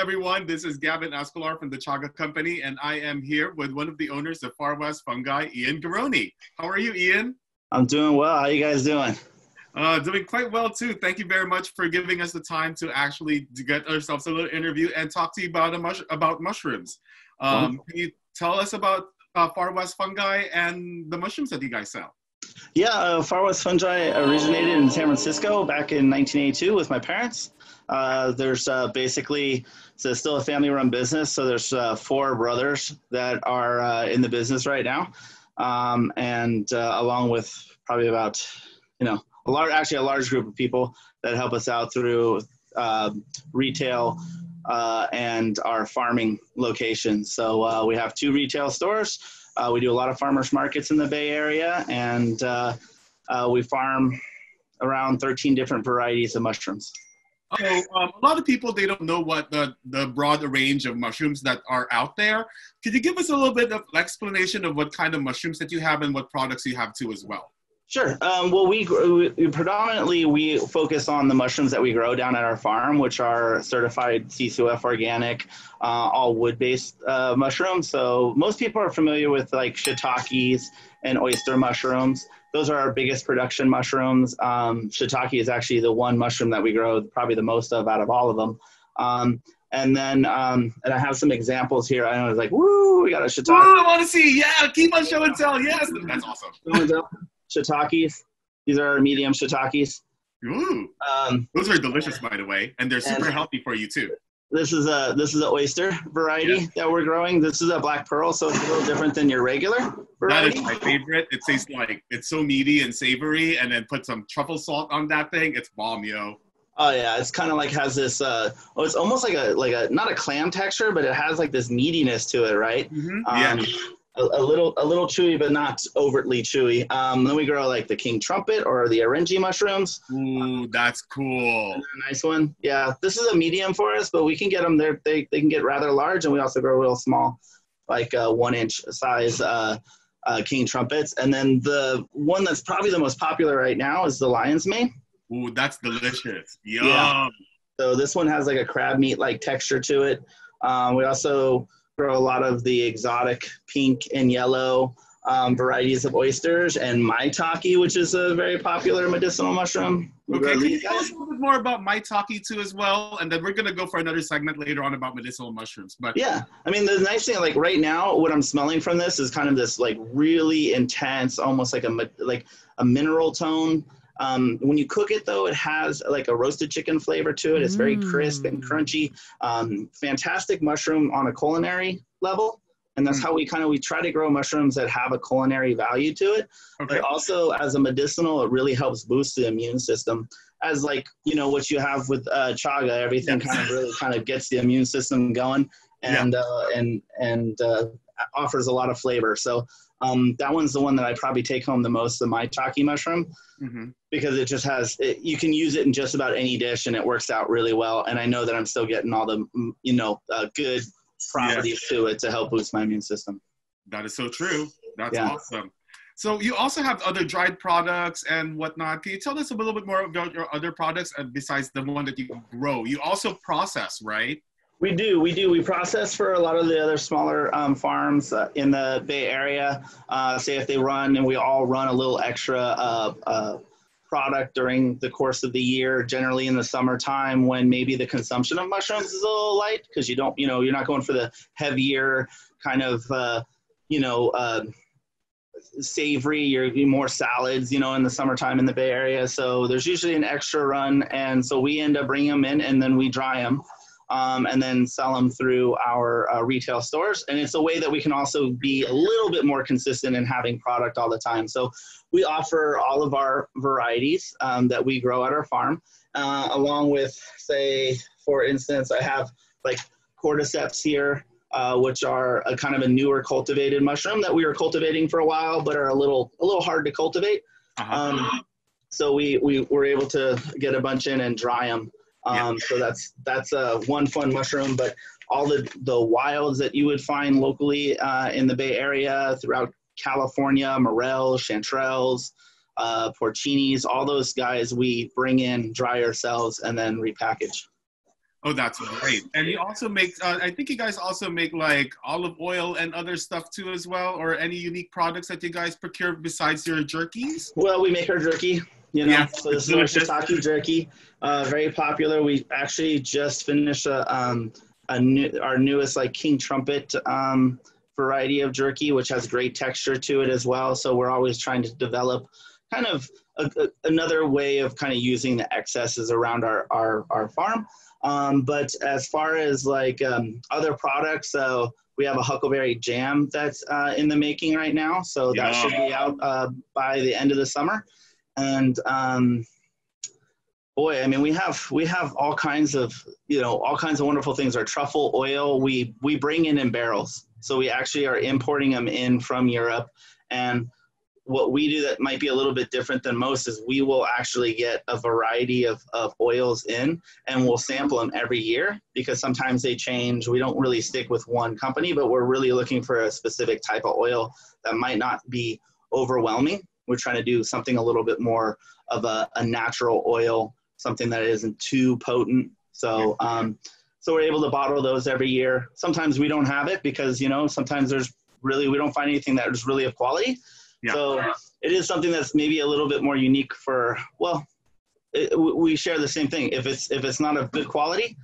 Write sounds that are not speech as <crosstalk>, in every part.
Everyone. This is Gavin Escolar from the Chaga Company, and I am here with one of the owners of Far West Fungi, Ian Garrone. How are you, Ian? I'm doing well. How are you guys doing? Uh, doing quite well too. Thank you very much for giving us the time to actually get ourselves a little interview and talk to you about mush- about mushrooms. Um, can you tell us about uh, Far West Fungi and the mushrooms that you guys sell? Yeah, uh, Far West Fungi originated in San Francisco back in 1982 with my parents. Uh, there's uh, basically it's still a family-run business, so there's uh, four brothers that are uh, in the business right now, um, and uh, along with probably about you know a large actually a large group of people that help us out through um, retail and our farming locations. So we have two retail stores. We do a lot of farmers markets in the Bay Area, and we farm around 13 different varieties of mushrooms. So um, a lot of people they don't know what the the broad range of mushrooms that are out there. Could you give us a little bit of explanation of what kind of mushrooms that you have and what products you have too as well? Sure. Um, well, we, we, predominantly we focus on the mushrooms that we grow down at our farm, which are certified CCOF organic, uh, all wood-based uh, mushrooms. So most people are familiar with like shiitakes and oyster mushrooms. Those are our biggest production mushrooms. Um, shiitake is actually the one mushroom that we grow probably the most of out of all of them. Um, and then, um, and I have some examples here. I was like, woo, we got a shiitake. Oh, I want to see. Yeah, keep on show and tell. Yes, that's awesome shiitakes. These are medium shiitakes. Ooh, um, those are delicious, by the way, and they're super and healthy for you too. This is a this is an oyster variety yeah. that we're growing. This is a black pearl, so it's a little different than your regular variety. That is my favorite. It tastes like it's so meaty and savory, and then put some truffle salt on that thing. It's bomb, yo. Oh yeah, it's kind of like has this. Uh, oh, it's almost like a like a not a clam texture, but it has like this meatiness to it, right? Mm-hmm. Um, yeah a, a, little a little chewy, but not overtly chewy. Um, then we grow like the king trumpet or the eryngii mushrooms. Ooh, that's cool. nice one. Yeah, this is a medium for us, but we can get them there. They, they can get rather large, and we also grow real small, like uh, one inch size uh, uh, king trumpets. And then the one that's probably the most popular right now is the lion's mane. Ooh, that's delicious. Yum. Yeah. So this one has like a crab meat like texture to it. Um, we also grow a lot of the exotic pink and yellow um, varieties of oysters and maitake, which is a very popular medicinal mushroom. Okay, can you tell us a little bit more about maitake too as well? And then we're gonna go for another segment later on about medicinal mushrooms. But yeah, I mean the nice thing, like right now, what I'm smelling from this is kind of this like really intense, almost like a like a mineral tone um, when you cook it, though, it has like a roasted chicken flavor to it. It's very crisp and mm. crunchy. Um, fantastic mushroom on a culinary level. And that's mm. how we kind of we try to grow mushrooms that have a culinary value to it. Okay. But also as a medicinal, it really helps boost the immune system. As like you know what you have with uh, chaga, everything kind of really kind of gets the immune system going, and yeah. uh, and and uh, offers a lot of flavor. So um, that one's the one that I probably take home the most, the maitake mushroom, mm-hmm. because it just has, it, you can use it in just about any dish and it works out really well. And I know that I'm still getting all the, you know, uh, good properties yeah. to it to help boost my immune system. That is so true. That's yeah. awesome. So you also have other dried products and whatnot. Can you tell us a little bit more about your other products besides the one that you grow? You also process, right? We do, we do. We process for a lot of the other smaller um, farms uh, in the Bay Area. Uh, say if they run, and we all run a little extra uh, uh, product during the course of the year, generally in the summertime when maybe the consumption of mushrooms is a little light because you don't, you know, you're not going for the heavier kind of, uh, you know, uh, savory, you're more salads, you know, in the summertime in the Bay Area. So there's usually an extra run. And so we end up bringing them in and then we dry them um, and then sell them through our uh, retail stores. And it's a way that we can also be a little bit more consistent in having product all the time. So we offer all of our varieties um, that we grow at our farm, uh, along with, say, for instance, I have like cordyceps here, uh, which are a kind of a newer cultivated mushroom that we were cultivating for a while, but are a little a little hard to cultivate. Uh-huh. Um, so we, we were able to get a bunch in and dry them um, yeah. So that's that's uh, one fun mushroom. But all the the wilds that you would find locally uh, in the Bay Area, throughout California, morels, chanterelles, uh, porcinis, all those guys we bring in, dry ourselves, and then repackage. Oh, that's great. And you also make, uh, I think you guys also make like olive oil and other stuff too as well, or any unique products that you guys procure besides your jerkies? Well, we make our jerky, you know, yeah, so this is our shiitake jerky, uh, very popular. We actually just finished a, um, a new, our newest like King Trumpet um, variety of jerky, which has great texture to it as well. So we're always trying to develop kind of a, a, another way of kind of using the excesses around our, our, our farm. Um, but as far as like um, other products, so we have a huckleberry jam that's uh, in the making right now. So that should be out uh, by the end of the summer. And um, boy, I mean, we have we have all kinds of you know all kinds of wonderful things. Our truffle oil we we bring in in barrels. So we actually are importing them in from Europe and what we do that might be a little bit different than most is we will actually get a variety of, of oils in and we'll sample them every year because sometimes they change. We don't really stick with one company, but we're really looking for a specific type of oil that might not be overwhelming. We're trying to do something a little bit more of a, a natural oil, something that isn't too potent. So, um, so we're able to bottle those every year. Sometimes we don't have it because, you know, sometimes there's really, we don't find anything that is really of quality. Yeah. So it is something that's maybe a little bit more unique for well, it, we share the same thing. If it's if it's not of good quality,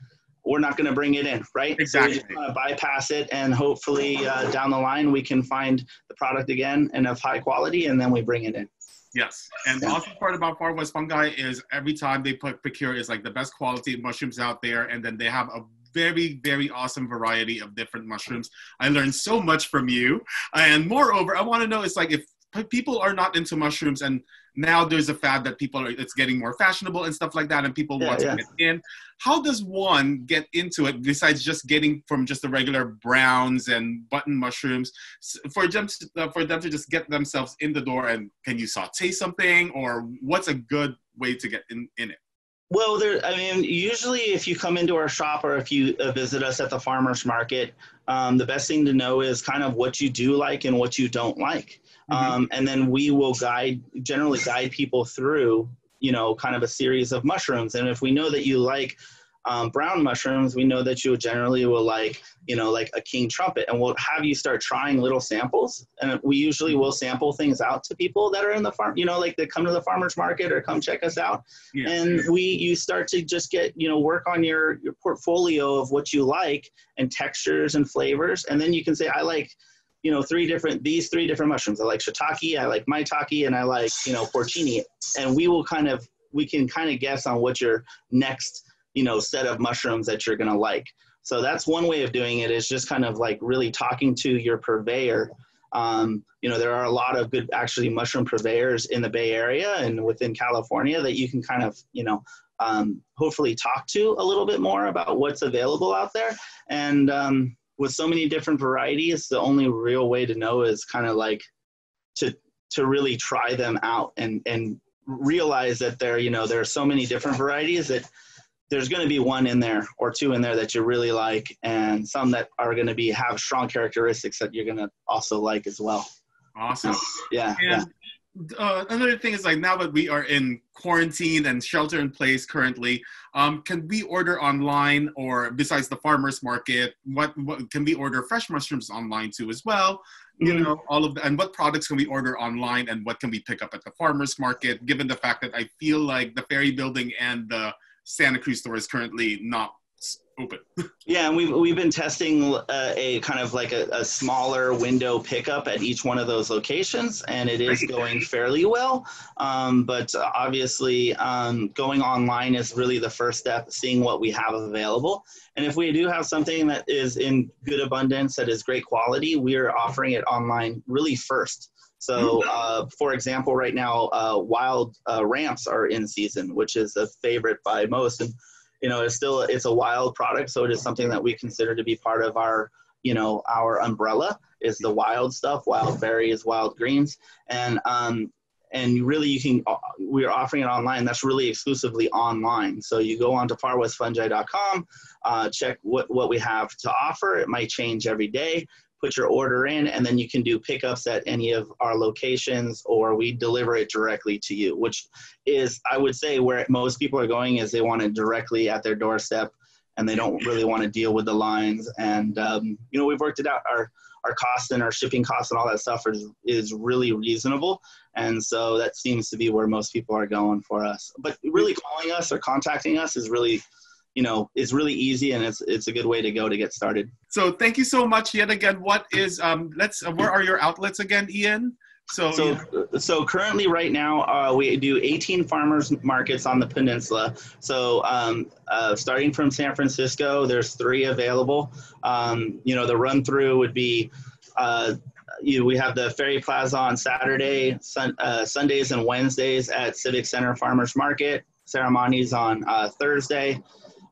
we're not going to bring it in, right? Exactly. So we just kind of bypass it, and hopefully uh, down the line we can find the product again and of high quality, and then we bring it in. Yes, and the awesome part about Far West Fungi is every time they put procure is like the best quality mushrooms out there, and then they have a very, very awesome variety of different mushrooms. I learned so much from you, and moreover, I want to know it's like if people are not into mushrooms and now there's a fad that people are it's getting more fashionable and stuff like that and people yeah, want to get in. How does one get into it besides just getting from just the regular browns and button mushrooms? For them to, uh, for them to just get themselves in the door and can you saute something or what's a good way to get in, in it well, there. I mean, usually if you come into our shop or if you uh, visit us at the farmers market, um, the best thing to know is kind of what you do like and what you don't like. Mm-hmm. Um, and then we will guide, generally guide people through, you know, kind of a series of mushrooms. And if we know that you like um, brown mushrooms, we know that you generally will like, you know, like a king trumpet, and we'll have you start trying little samples. And we usually will sample things out to people that are in the farm, you know, like they come to the farmers market or come check us out. Yes. And we, you start to just get, you know, work on your, your portfolio of what you like and textures and flavors. And then you can say, I like, you know, three different, these three different mushrooms. I like shiitake, I like maitake, and I like, you know, porcini. And we will kind of, we can kind of guess on what your next, you know, set of mushrooms that you're going to like. So that's one way of doing it is just kind of like really talking to your purveyor. Um, you know, there are a lot of good actually mushroom purveyors in the Bay Area and within California that you can kind of, you know, um, hopefully talk to a little bit more about what's available out there. And, um, with so many different varieties, the only real way to know is kind of like to to really try them out and and realize that there you know there are so many different varieties that there's going to be one in there or two in there that you really like and some that are going to be have strong characteristics that you're going to also like as well awesome yeah, and yeah uh, another thing is like now that we are in quarantine and shelter in place currently, um, can we order online or besides the farmers market? What, what can we order fresh mushrooms online too as well? You mm-hmm. know, all of the, and what products can we order online and what can we pick up at the farmers market? Given the fact that I feel like the Ferry Building and the Santa Cruz store is currently not open. <laughs> yeah, and we've we've been testing uh, a kind of like a, a, smaller window pickup at each one of those locations, and it is going fairly well. Um, but obviously, um, going online is really the first step, seeing what we have available. And if we do have something that is in good abundance, that is great quality, we are offering it online really first. So, uh, for example, right now, uh, wild uh, ramps are in season, which is a favorite by most. And you know, it's still it's a wild product, so it is something that we consider to be part of our you know our umbrella is the wild stuff, wild berries, wild greens, and um, and really you can we're offering it online. That's really exclusively online. So you go on to farwestfungi.com uh, check what, what we have to offer. It might change every day put your order in, and then you can do pickups at any of our locations, or we deliver it directly to you, which is, I would say, where most people are going is they want it directly at their doorstep. and they don't really want to deal with the lines. And um, you know, we've worked it out. Our our cost and our shipping costs and all that stuff is is really reasonable, and so that seems to be where most people are going for us. But really, calling us or contacting us is really you know is really easy and it's it's a good way to go to get started so thank you so much yet again what is um let's uh, where are your outlets again ian so, so, so currently, right now, uh, we do 18 farmers markets on the peninsula. So, um, uh, starting from San Francisco, there's three available. Um, you know, the run through would be, uh, you, we have the Ferry Plaza on Saturday, sun, uh, Sundays and Wednesdays at Civic Center Farmers Market. Ceremonies on uh, Thursday.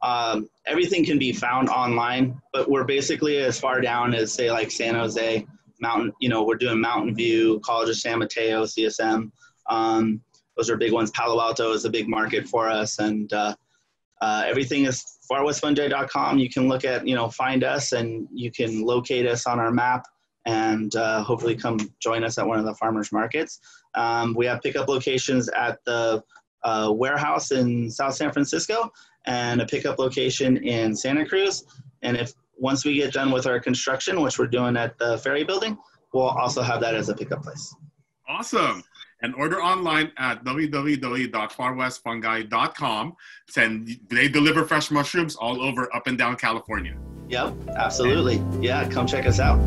Um, everything can be found online, but we're basically as far down as say like San Jose. Mountain, you know, we're doing Mountain View, College of San Mateo, CSM. Um, those are big ones. Palo Alto is a big market for us, and uh, uh, everything is farwestfungi.com. You can look at, you know, find us, and you can locate us on our map, and uh, hopefully come join us at one of the farmers markets. Um, we have pickup locations at the uh, warehouse in South San Francisco, and a pickup location in Santa Cruz. And if once we get done with our construction, which we're doing at the ferry building, we'll also have that as a pickup place. Awesome. And order online at www.farwestfungi.com. And they deliver fresh mushrooms all over up and down California. Yep, absolutely. Yeah, come check us out.